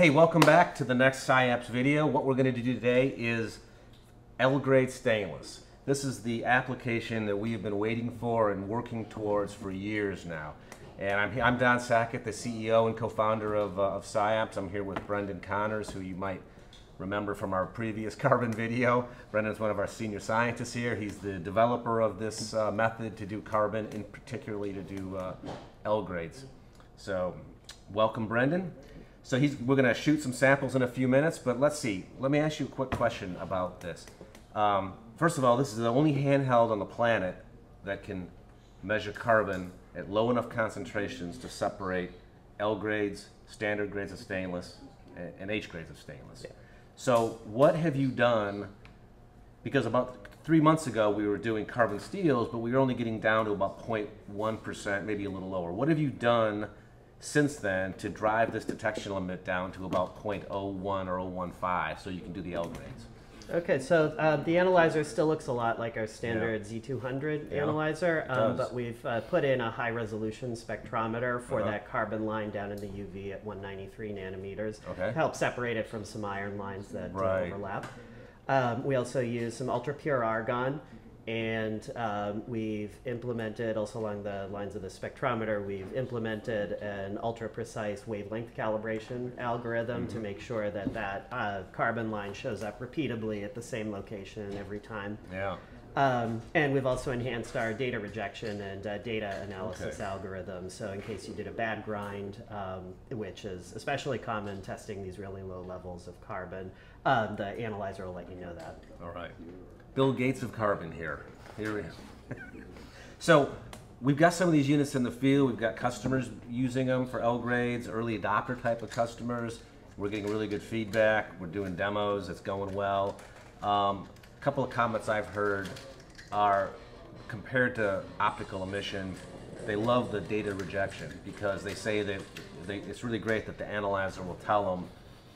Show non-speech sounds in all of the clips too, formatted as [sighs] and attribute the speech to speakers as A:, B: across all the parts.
A: Hey, welcome back to the next SciAps video. What we're going to do today is L-grade stainless. This is the application that we have been waiting for and working towards for years now. And I'm, I'm Don Sackett, the CEO and co-founder of, uh, of. I'm here with Brendan Connors, who you might remember from our previous [laughs] carbon video. Brendan's one of our senior scientists here. He's the developer of this uh, method to do carbon, and particularly to do uh, L grades. So, welcome, Brendan. So he's, we're going to shoot some samples in a few minutes, but let's see. Let me ask you a quick question about this. Um, first of all, this is the only handheld on the planet that can measure carbon at low enough concentrations to separate L grades, standard grades of stainless, and H grades of stainless. Yeah. So what have you done? Because about three months ago we were doing carbon steels, but we were only getting down to about 0.1%, maybe a little lower. What have you done since then to drive this detection limit down to about 0.01 or 0.15 so you can do the L grades?
B: Okay, so uh, the analyzer still looks a lot like our standard yeah. Z200 yeah, analyzer, um, but we've uh, put in a high resolution spectrometer for uh-huh. that carbon line down in the UV at 193 nanometers okay. to help separate it from some iron lines that right. overlap. Um, we also use some ultra pure argon and um, we've implemented, also along the lines of the spectrometer, we've implemented an ultra precise wavelength calibration algorithm mm-hmm. to make sure that that uh, carbon line shows up repeatably at the same location every time.
A: Yeah.
B: Um, and we've also enhanced our data rejection and uh, data analysis okay. algorithm. So, in case you did a bad grind, um, which is especially common testing these really low levels of carbon, um, the analyzer will let you know that.
A: All right. Bill Gates of carbon here. Here we go. [laughs] so we've got some of these units in the field. We've got customers using them for L grades, early adopter type of customers. We're getting really good feedback. We're doing demos. It's going well. Um, a couple of comments I've heard are compared to optical emission, they love the data rejection because they say that they, it's really great that the analyzer will tell them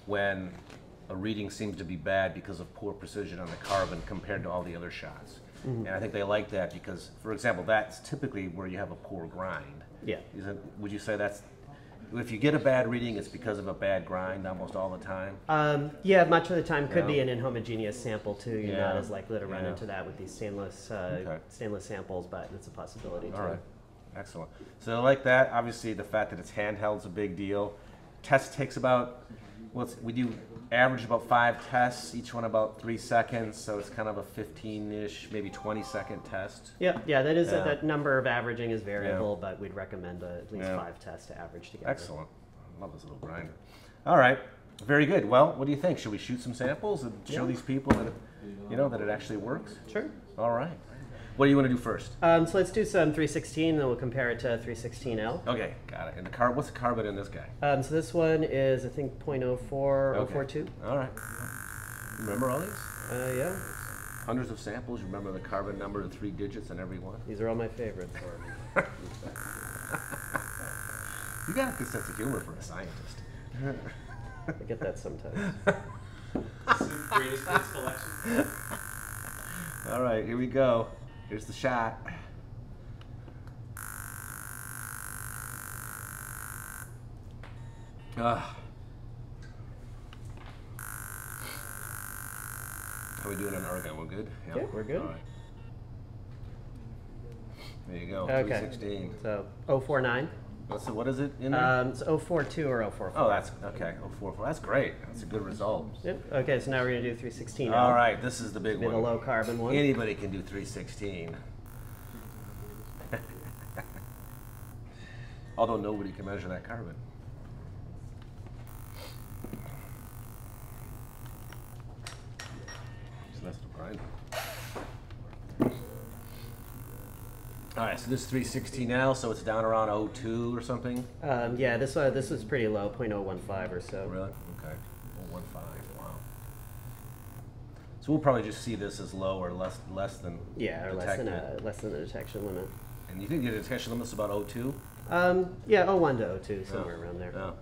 A: when a reading seems to be bad because of poor precision on the carbon compared to all the other shots. Mm-hmm. And I think they like that because, for example, that's typically where you have a poor grind.
B: Yeah.
A: It, would you say that's if you get a bad reading, it's because of a bad grind almost all the time.
B: Um, yeah, much of the time could yeah. be an inhomogeneous sample too. You're yeah. not as likely to run yeah. into that with these stainless uh, okay. stainless samples, but it's a possibility.
A: All too. right, excellent. So like that, obviously the fact that it's handheld is a big deal. Test takes about well, we do average about five tests, each one about three seconds, so it's kind of a 15-ish, maybe 20-second test.
B: Yeah, yeah, that is yeah. That number of averaging is variable, yeah. but we'd recommend a, at least yeah. five tests to average together.
A: Excellent. I love this little grinder. All right, very good. Well, what do you think? Should we shoot some samples and show these people that, you know, that it actually works?
B: Sure.
A: All right. What do you want to do first?
B: Um, so let's do some 316, then we'll compare it to 316L.
A: Okay, got it. And the car, what's the carbon in this guy?
B: Um, so this one is, I think, 0.04, okay. 042.
A: All right. Remember all these?
B: Uh, yeah.
A: Hundreds of samples. Remember the carbon number, the three digits on every one?
B: These are all my favorites. [laughs]
A: you got a good sense of humor for a scientist.
B: I get that sometimes. [laughs]
C: greatest collection.
A: All right, here we go. Here's the shot. Ugh. How we doing on our argon? We're good?
B: Yeah, we're good. All right.
A: There you go. Okay. 316.
B: So 049.
A: What's the, what is it in there?
B: Um, it's 042 or 044.
A: Oh, that's okay. 044. That's great. That's a good result.
B: Yep. Okay, so now we're going to do 316.
A: All right, this is the big
B: one.
A: The
B: low carbon one.
A: Anybody can do 316. [laughs] Although nobody can measure that carbon. All right, this is 316 now, so it's down around 02 or something?
B: Um, yeah, this uh, this is pretty low, 0.015 or so.
A: Really? Okay. 015, wow. So we'll probably just see this as low or less less than
B: Yeah, or less than, a, less than the detection limit.
A: And you think the detection limit's about 02?
B: Um, yeah, 01 to 02, somewhere around there.
A: Yeah.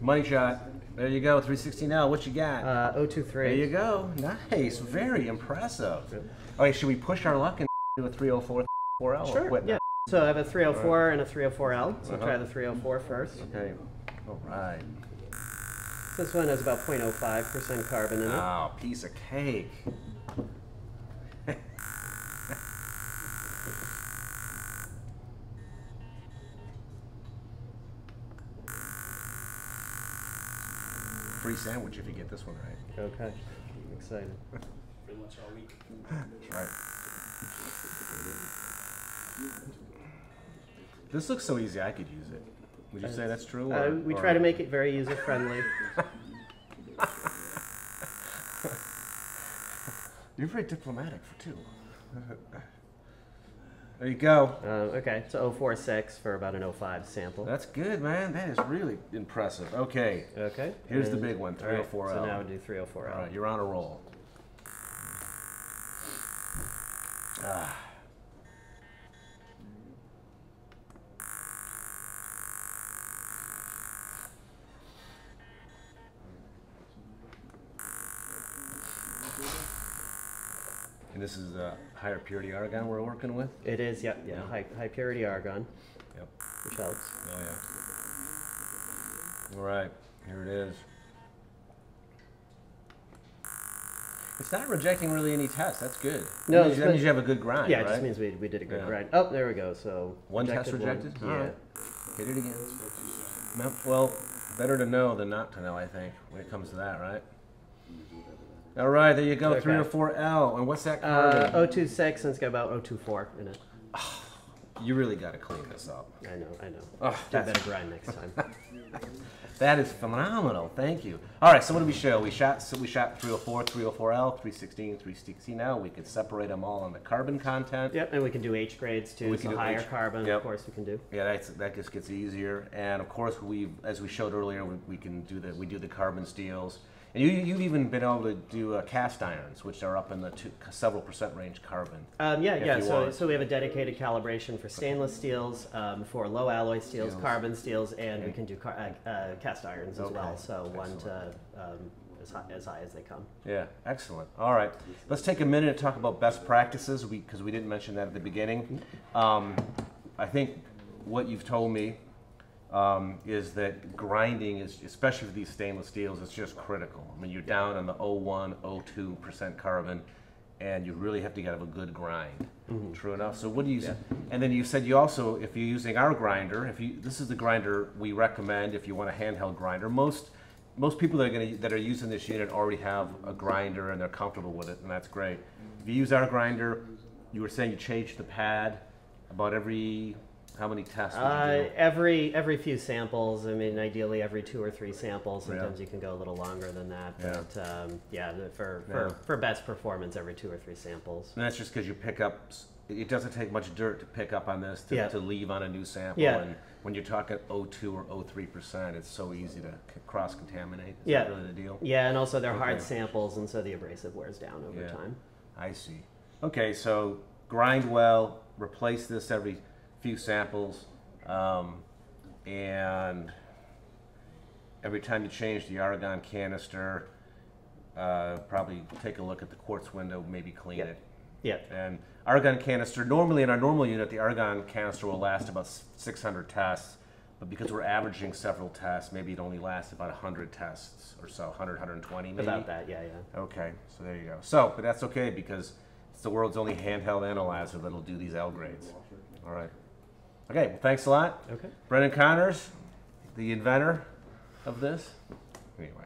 A: Money shot. There you go, 316 now. What you got?
B: Uh, 023.
A: There you go. Nice. Very impressive. Yep. Okay, should we push our luck and do a 304? 4L
B: sure,
A: equipment.
B: Yeah. So I have a 304 right. and a 304L. So uh -huh. try the 304 first.
A: Okay. All right.
B: This one has about 0.05% carbon in it.
A: Oh, piece of cake. Free sandwich if you get this one right.
B: Okay, I'm excited.
C: pretty much all week.
A: That's right. This looks so easy, I could use it. Would you say that's true?
B: Uh, we
A: or-
B: try to make it very user friendly. [laughs]
A: You're very diplomatic for two. there you go.
B: Uh, okay, so 046 for about an 05 sample.
A: That's good, man. That is really impressive. Okay.
B: Okay.
A: Here's the big one,
B: all right,
A: 304L.
B: So now we do 304L.
A: All right, you're on a roll. Ah. This is a higher purity argon we're working with?
B: It is, yep, yeah,
A: Yeah.
B: high, high purity argon,
A: Yep.
B: which helps.
A: Oh, yeah. All right, here it is. It's not rejecting really any tests. That's good.
B: No,
A: that means, that means you have a good grind,
B: yeah, it
A: right?
B: just means we, we did a good
A: Yeah.
B: grind. Oh, there we go. So
A: One test rejected?
B: Yeah.
A: All right. Hit it again. Well, better to know than not to know, I think, when it comes to that, right? All right, there you go,
B: Okay.
A: 304L. And what's that
B: Uh,
A: carbon?
B: 026 and it's got about 024 in it. [sighs]
A: you really got to clean this up.
B: I know, I know.
A: Oh,
B: Do better grind next time. [laughs]
A: That is phenomenal. Thank you. All right, so what did we show? We shot so we shot 304, 304L, 316, 316. Now we could separate them all on the carbon content.
B: yep, and we can do H grades too.
A: We
B: so
A: can do
B: higher
A: H-
B: carbon,
A: yep.
B: of course, we can do.
A: Yeah, that's, that just gets easier. And of course, we, as we showed earlier, we, we can do the we do the carbon steels. And you, you've even been able to do uh, cast irons, which are up in the two, several percent range carbon.
B: Um, yeah, yeah. So,
A: want.
B: so we have a dedicated calibration for stainless steels, um, for low alloy steels,
A: Steels.
B: carbon steels, and we can do car- uh, uh, cast irons as well.
A: Okay.
B: So one to um, as, high, as high as they come.
A: Yeah, excellent. All right, let's take a minute to talk about best practices because we, didn't mention that at the beginning. Um, I think what you've told me um, is that grinding is, especially for these stainless steels, it's just critical. I mean, you're down on the 01, 02 percent carbon, and you really have to get have a good grind. True enough. So what do you? s And then you said you also, if you're using our grinder, if you this is the grinder we recommend if you want a handheld grinder. Most most people that are going to that are using this unit already have a grinder and they're comfortable with it, and that's great. If you use our grinder, you were saying you change the pad about every how many tests would you
B: Uh, every every few samples. I mean, ideally every two or three samples.
A: Yeah.
B: Sometimes you can go a little longer than that.
A: Yeah.
B: But um, yeah, for, for,
A: Yeah.
B: for best performance, every two or three samples.
A: And that's just because you pick up. It doesn't take much dirt to pick up on this to,
B: Yeah.
A: to leave on a new sample.
B: Yeah.
A: And when you're talking 02 or 03 percent, it's so easy to cross contaminate. Is
B: Yeah.
A: that really the deal?
B: Yeah, and also they're hard samples, and so the abrasive wears down over
A: Yeah.
B: time.
A: I see. Okay, so grind well, replace this every few samples, um, and every time you change the argon canister, uh, probably take a look at the quartz window, maybe clean
B: Yep.
A: it.
B: Yeah.
A: And argon canister, normally in our normal unit, the argon canister will last about 600 tests, but because we're averaging several tests, maybe it only lasts about 100 tests or so, 100, 120 maybe.
B: About that, yeah, yeah.
A: Okay, so there you go. So, but that's okay because it's the world's only handheld analyzer that'll do these L grades. All right. Okay, well, thanks a lot.
B: Okay.
A: Brendan Connors, the inventor of this. Anyway.